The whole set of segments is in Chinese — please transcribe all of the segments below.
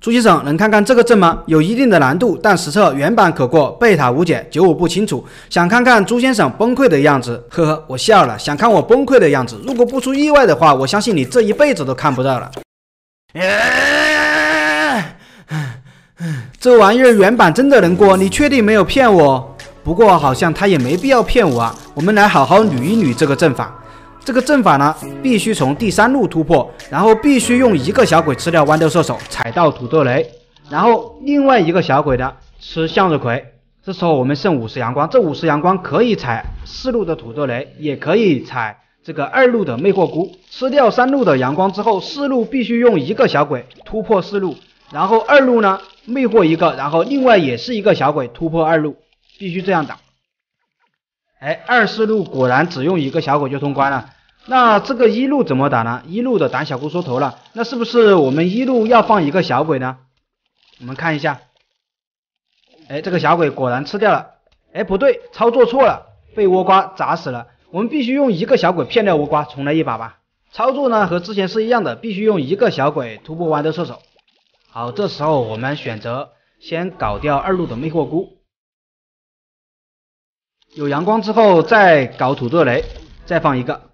朱先生，能看看这个阵吗？有一定的难度，但实测原版可过，贝塔无解，九五不清楚。想看看朱先生崩溃的样子，呵呵，我笑了。想看我崩溃的样子，如果不出意外的话，我相信你这一辈子都看不到了。这玩意儿原版真的能过？你确定没有骗我？不过好像他也没必要骗我啊。我们来好好捋一捋这个阵法。这个阵法呢，必须从第三路突破，然后必须用一个小鬼吃掉豌豆射手，踩到土豆雷，然后另外一个小鬼的吃向日葵。这时候我们剩五十阳光，这五十阳光可以踩四路的土豆雷，也可以踩这个二路的魅惑菇。吃掉三路的阳光之后，四路必须用一个小鬼突破四路，然后二路呢魅惑一个，然后另外也是一个小鬼突破二路，必须这样打。哎，二四路果然只用一个小鬼就通关了。那这个一路怎么打呢？一路的胆小菇缩头了，那是不是我们一路要放一个小鬼呢？我们看一下，哎，这个小鬼果然吃掉了。哎，不对，操作错了，被倭瓜砸死了。我们必须用一个小鬼骗掉倭瓜，重来一把吧。操作呢和之前是一样的，必须用一个小鬼突破豌豆射手。好，这时候我们选择先搞掉二路的魅惑菇。有阳光之后再搞土豆雷，再放一个，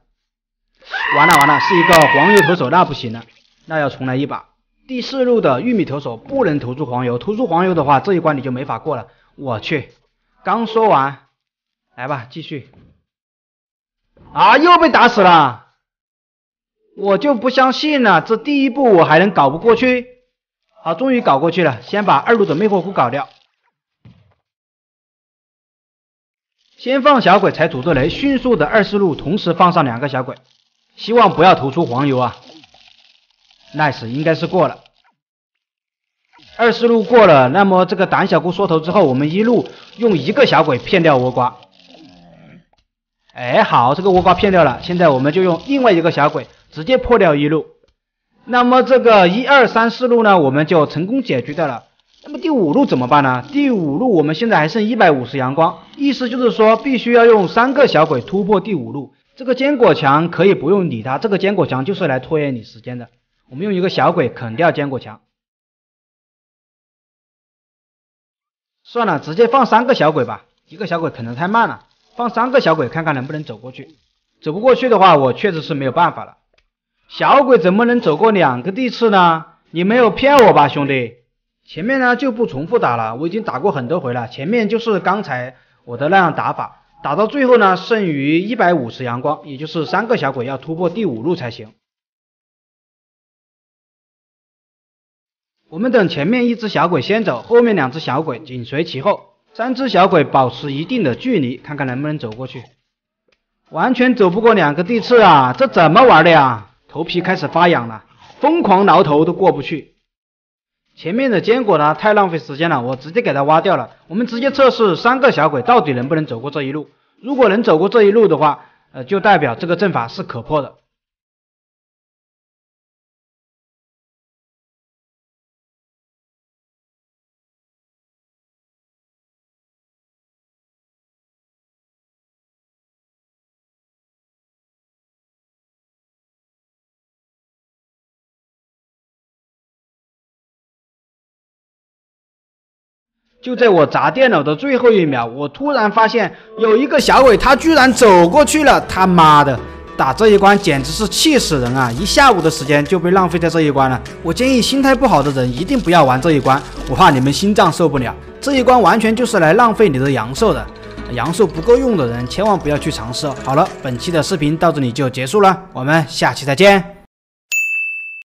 完了完了，是一个黄油投手，那不行了，那要重来一把。第四路的玉米投手不能投出黄油，投出黄油的话，这一关你就没法过了。我去，刚说完，来吧，继续。啊，又被打死了，我就不相信了，这第一步我还能搞不过去？好，终于搞过去了，先把二路的魅惑菇搞掉。先放小鬼踩诅咒雷，迅速的二四路同时放上两个小鬼，希望不要投出黄油啊！nice，应该是过了。二四路过了，那么这个胆小菇缩头之后，我们一路用一个小鬼骗掉倭瓜。哎，好，这个倭瓜骗掉了，现在我们就用另外一个小鬼直接破掉一路。那么这个一二三四路呢，我们就成功解决掉了。那么第五路怎么办呢？第五路我们现在还剩一百五十阳光，意思就是说必须要用三个小鬼突破第五路。这个坚果墙可以不用理它，这个坚果墙就是来拖延你时间的。我们用一个小鬼啃掉坚果墙。算了，直接放三个小鬼吧，一个小鬼啃的太慢了，放三个小鬼看看能不能走过去。走不过去的话，我确实是没有办法了。小鬼怎么能走过两个地刺呢？你没有骗我吧，兄弟？前面呢就不重复打了，我已经打过很多回了。前面就是刚才我的那样打法，打到最后呢，剩余一百五十阳光，也就是三个小鬼要突破第五路才行。我们等前面一只小鬼先走，后面两只小鬼紧随其后，三只小鬼保持一定的距离，看看能不能走过去。完全走不过两个地刺啊，这怎么玩的呀？头皮开始发痒了，疯狂挠头都过不去。前面的坚果呢太浪费时间了，我直接给它挖掉了。我们直接测试三个小鬼到底能不能走过这一路。如果能走过这一路的话，呃，就代表这个阵法是可破的。就在我砸电脑的最后一秒，我突然发现有一个小鬼，他居然走过去了！他妈的，打这一关简直是气死人啊！一下午的时间就被浪费在这一关了。我建议心态不好的人一定不要玩这一关，我怕你们心脏受不了。这一关完全就是来浪费你的阳寿的，阳寿不够用的人千万不要去尝试。好了，本期的视频到这里就结束了，我们下期再见。